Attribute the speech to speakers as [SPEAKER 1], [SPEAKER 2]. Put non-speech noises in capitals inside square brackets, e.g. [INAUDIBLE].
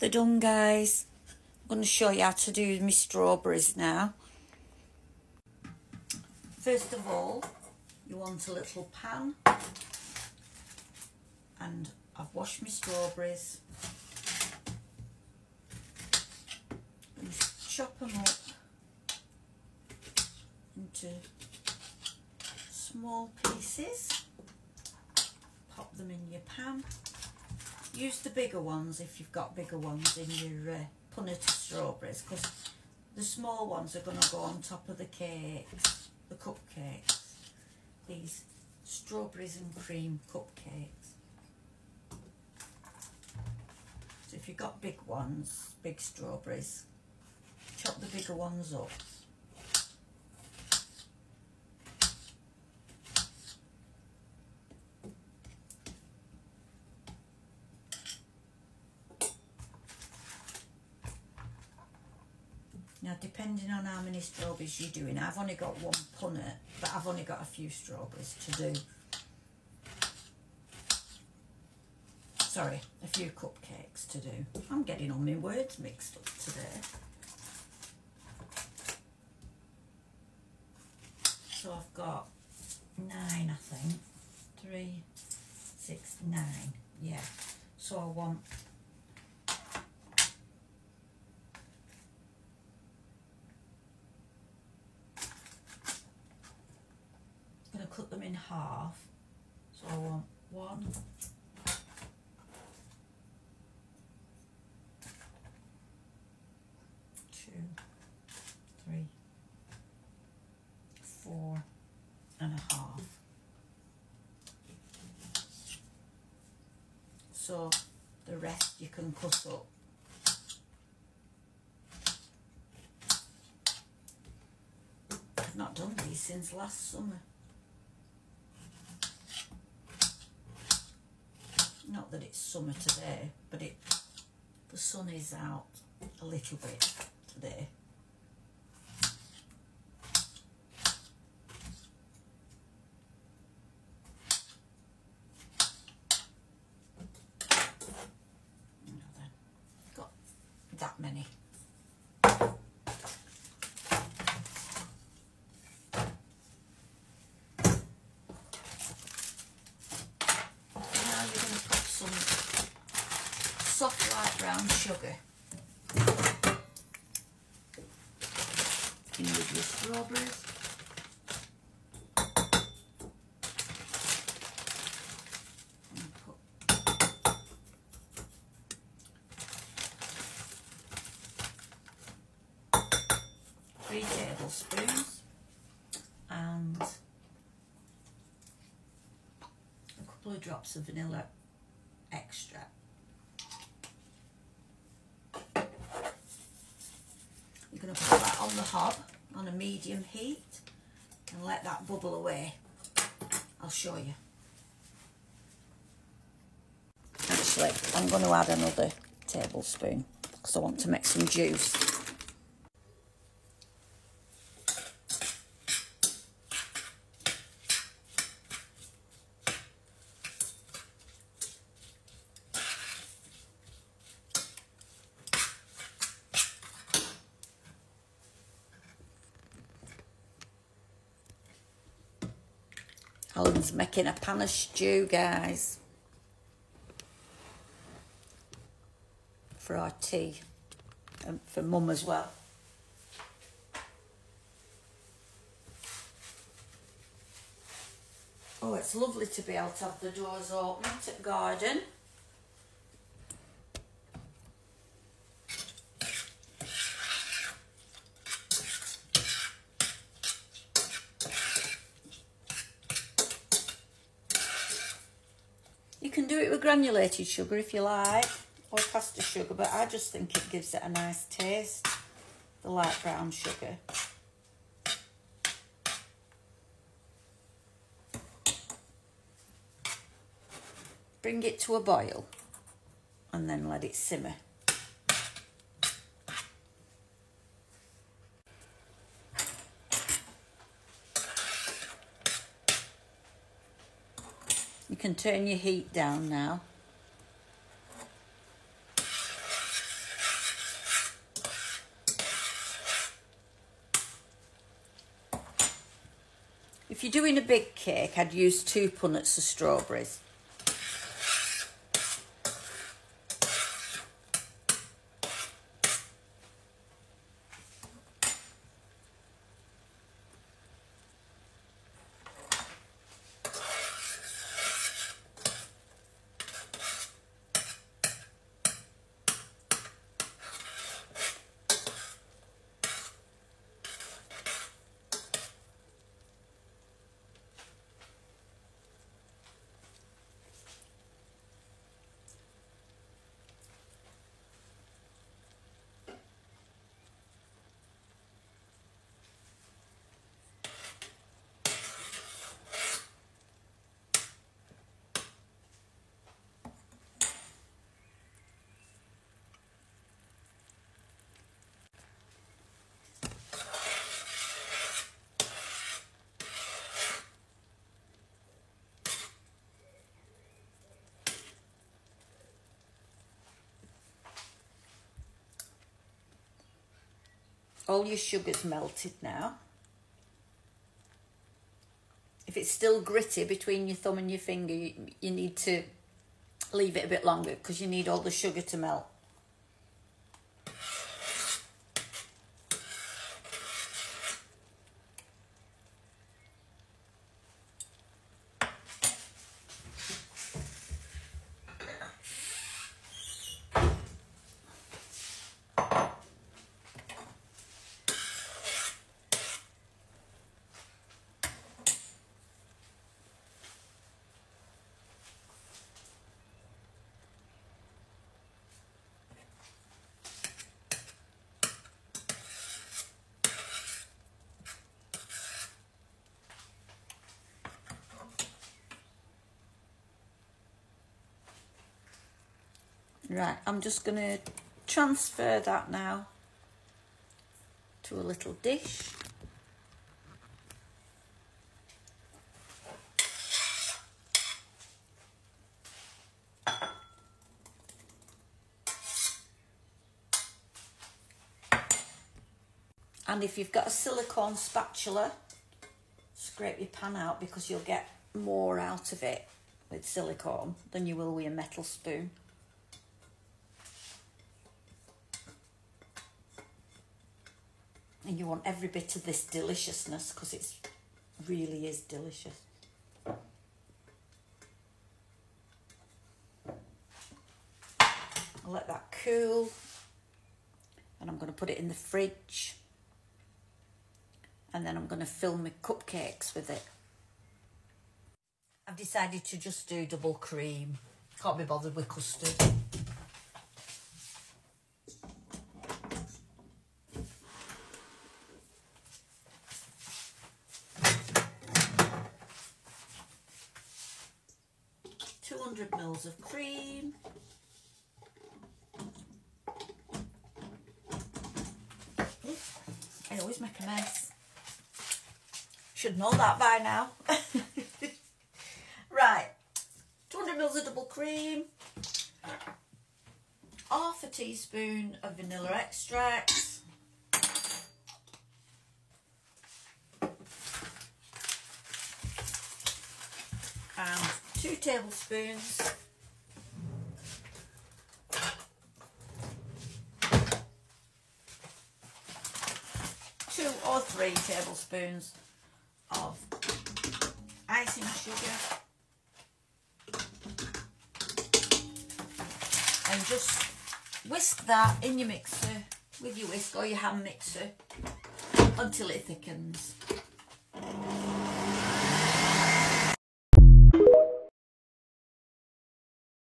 [SPEAKER 1] they're done guys. I'm going to show you how to do my strawberries now. First of all, you want a little pan and I've washed my strawberries and chop them up into small pieces pop them in your pan use the bigger ones if you've got bigger ones in your uh, punnet strawberries because the small ones are going to go on top of the cakes the cupcakes these strawberries and cream cupcakes. So if you've got big ones big strawberries chop the bigger ones up depending on how many strawberries you're doing, I've only got one punnet, but I've only got a few strawberries to do. Sorry, a few cupcakes to do. I'm getting all my words mixed up today. So I've got nine, I think. Three, six, nine. Yeah. So I want going to cut them in half. So I want one, two, three, four and a half. So the rest you can cut up. I've not done these since last summer. Not that it's summer today, but it the sun is out a little bit today. Got that many. Light brown sugar in with your strawberries. three tablespoons and a couple of drops of vanilla extract. You're going to put that on the hob on a medium heat and let that bubble away. I'll show you. Actually, I'm going to add another tablespoon because I want to make some juice. Helen's making a pan of stew, guys. For our tea. And for mum as well. Oh, it's lovely to be able to have the doors open the garden. You can do it with granulated sugar if you like, or caster sugar, but I just think it gives it a nice taste, the light brown sugar. Bring it to a boil and then let it simmer. You can turn your heat down now. If you're doing a big cake, I'd use two punnets of strawberries. All your sugar's melted now. If it's still gritty between your thumb and your finger, you, you need to leave it a bit longer because you need all the sugar to melt. Right, I'm just going to transfer that now to a little dish. And if you've got a silicone spatula, scrape your pan out because you'll get more out of it with silicone than you will with a metal spoon. And you want every bit of this deliciousness because it really is delicious. I'll let that cool and I'm going to put it in the fridge and then I'm going to fill my cupcakes with it. I've decided to just do double cream. Can't be bothered with custard. 200 mils of cream. I always make a mess. Should know that by now. [LAUGHS] right, 200 mils of double cream, half a teaspoon of vanilla extract, and two tablespoons two or three tablespoons of icing sugar and just whisk that in your mixer with your whisk or your hand mixer until it thickens.